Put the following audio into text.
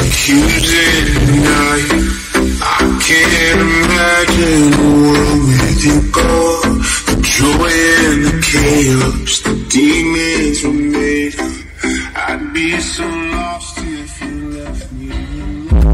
the night. I can't imagine a world with you. The joy and the chaos, the demons were made. I'd be so lost if you left me.